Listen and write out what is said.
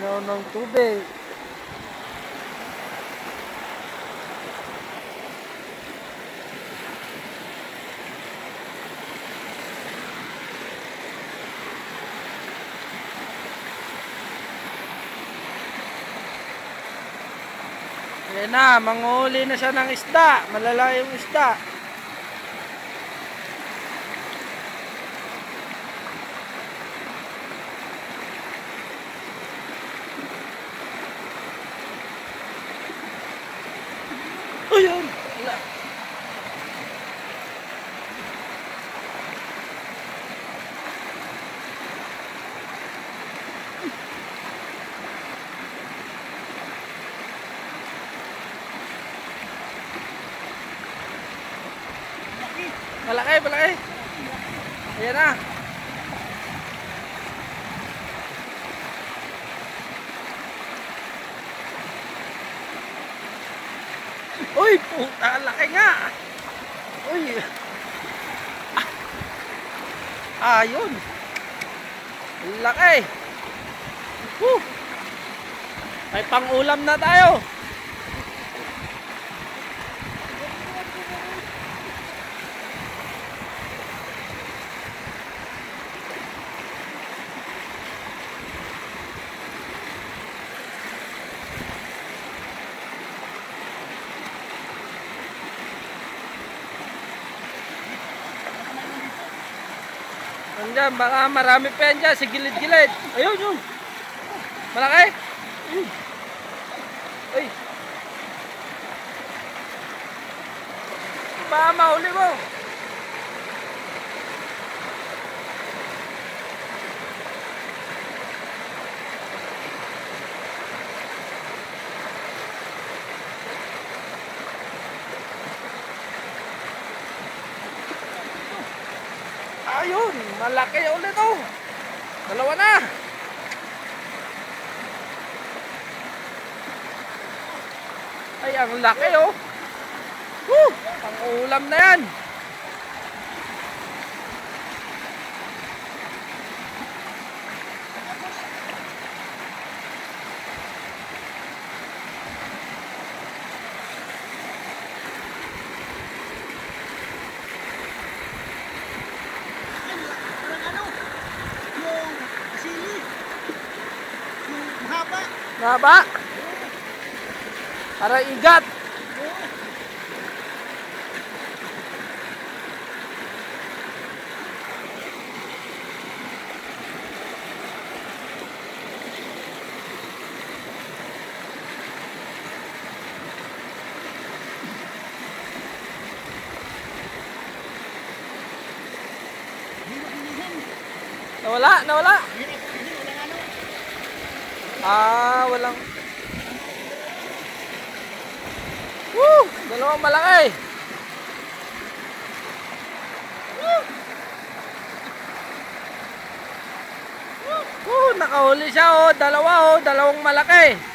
ng tubig. Ayan na, manghuli na siya ng isda. Malala yung isda. Ayun! Wala. Malaki, malaki. Ayan na. Uy, puta, laki nga. Uy. Ah, ayun. Ang laki. Woo. May pang-ulam na tayo. Nandiyan, baka marami pa yan dyan sa gilid-gilid. Ayun, yun. Malaki. Ayun. Ay. Baka mahuli mo. Ayun, malaki ulit oh. Dalawa na. Ay, ang laki oh. Woo! Pang ulam na yan. Mahaba. Para igat. Nawala, nawala. Ah, walang... Woo! Dalawang malaki! Woo! Woo! Nakahuli siya oh, dalawa oh, dalawang malaki.